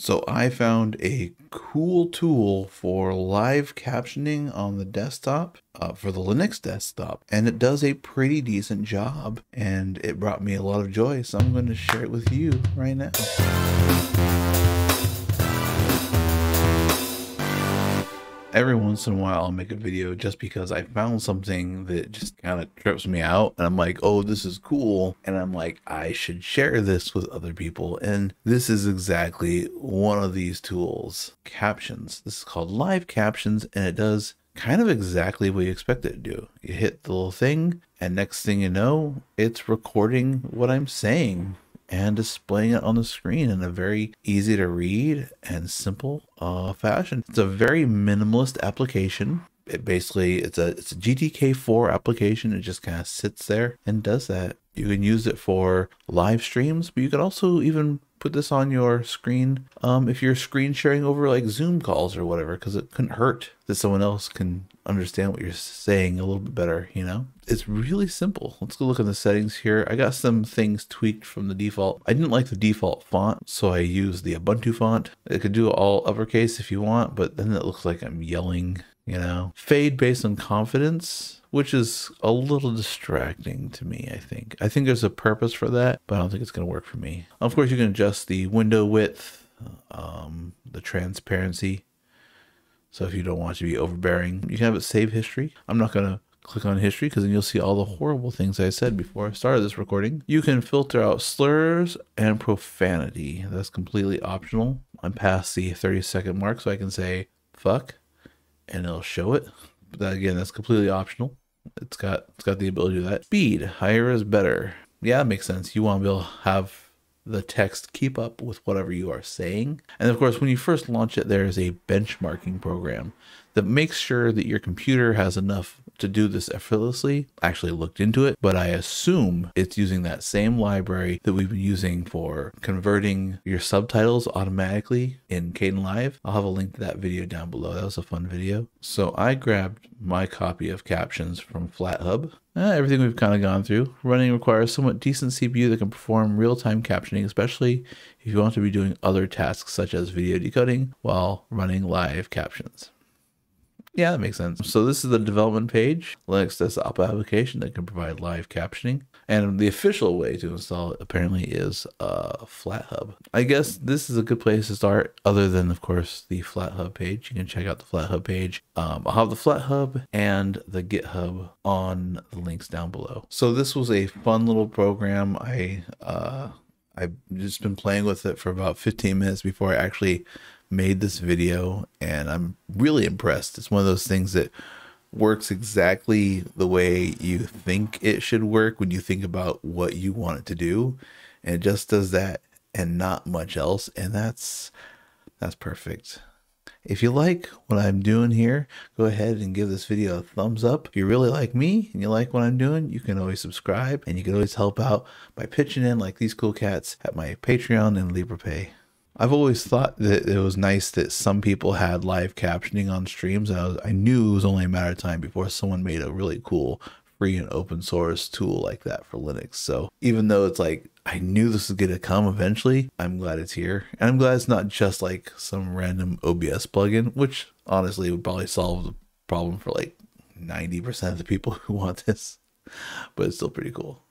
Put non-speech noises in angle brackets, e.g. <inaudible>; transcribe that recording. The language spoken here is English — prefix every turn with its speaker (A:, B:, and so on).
A: So I found a cool tool for live captioning on the desktop uh, for the Linux desktop, and it does a pretty decent job. And it brought me a lot of joy, so I'm going to share it with you right now. Every once in a while I'll make a video just because I found something that just kind of trips me out and I'm like, oh, this is cool. And I'm like, I should share this with other people. And this is exactly one of these tools. Captions. This is called live captions and it does kind of exactly what you expect it to do. You hit the little thing and next thing you know, it's recording what I'm saying and displaying it on the screen in a very easy to read and simple uh, fashion. It's a very minimalist application. It basically it's a it's a GTK4 application. It just kind of sits there and does that. You can use it for live streams, but you can also even put this on your screen um, if you're screen sharing over like Zoom calls or whatever, because it couldn't hurt that someone else can understand what you're saying a little bit better, you know? It's really simple. Let's go look in the settings here. I got some things tweaked from the default. I didn't like the default font, so I used the Ubuntu font. It could do all uppercase if you want, but then it looks like I'm yelling, you know? Fade based on confidence which is a little distracting to me, I think. I think there's a purpose for that, but I don't think it's going to work for me. Of course, you can adjust the window width, um, the transparency. So if you don't want to be overbearing, you can have it save history. I'm not going to click on history because then you'll see all the horrible things I said before I started this recording. You can filter out slurs and profanity. That's completely optional. I'm past the 30 second mark, so I can say fuck and it'll show it. But that, again, that's completely optional. It's got it's got the ability to do that. Speed, higher is better. Yeah, that makes sense. You want to be able to have the text keep up with whatever you are saying. And of course, when you first launch it, there is a benchmarking program that makes sure that your computer has enough to do this effortlessly. I actually looked into it, but I assume it's using that same library that we've been using for converting your subtitles automatically in Caden Kdenlive. I'll have a link to that video down below. That was a fun video. So I grabbed my copy of captions from FlatHub. Eh, everything we've kind of gone through. Running requires somewhat decent CPU that can perform real-time captioning, especially if you want to be doing other tasks such as video decoding while running live captions. Yeah, that makes sense. So this is the development page, Linux desktop application that can provide live captioning. And the official way to install it apparently is uh, FlatHub. I guess this is a good place to start, other than, of course, the FlatHub page. You can check out the FlatHub page. Um, I'll have the FlatHub and the GitHub on the links down below. So this was a fun little program. I uh, I've just been playing with it for about 15 minutes before I actually made this video and I'm really impressed. It's one of those things that works exactly the way you think it should work when you think about what you want it to do. And it just does that and not much else. And that's that's perfect. If you like what I'm doing here, go ahead and give this video a thumbs up. If you really like me and you like what I'm doing, you can always subscribe and you can always help out by pitching in like these cool cats at my Patreon and Liberapay. I've always thought that it was nice that some people had live captioning on streams. I, was, I knew it was only a matter of time before someone made a really cool free and open source tool like that for Linux. So even though it's like I knew this was going to come eventually, I'm glad it's here. And I'm glad it's not just like some random OBS plugin, which honestly would probably solve the problem for like 90% of the people <laughs> who want this. But it's still pretty cool.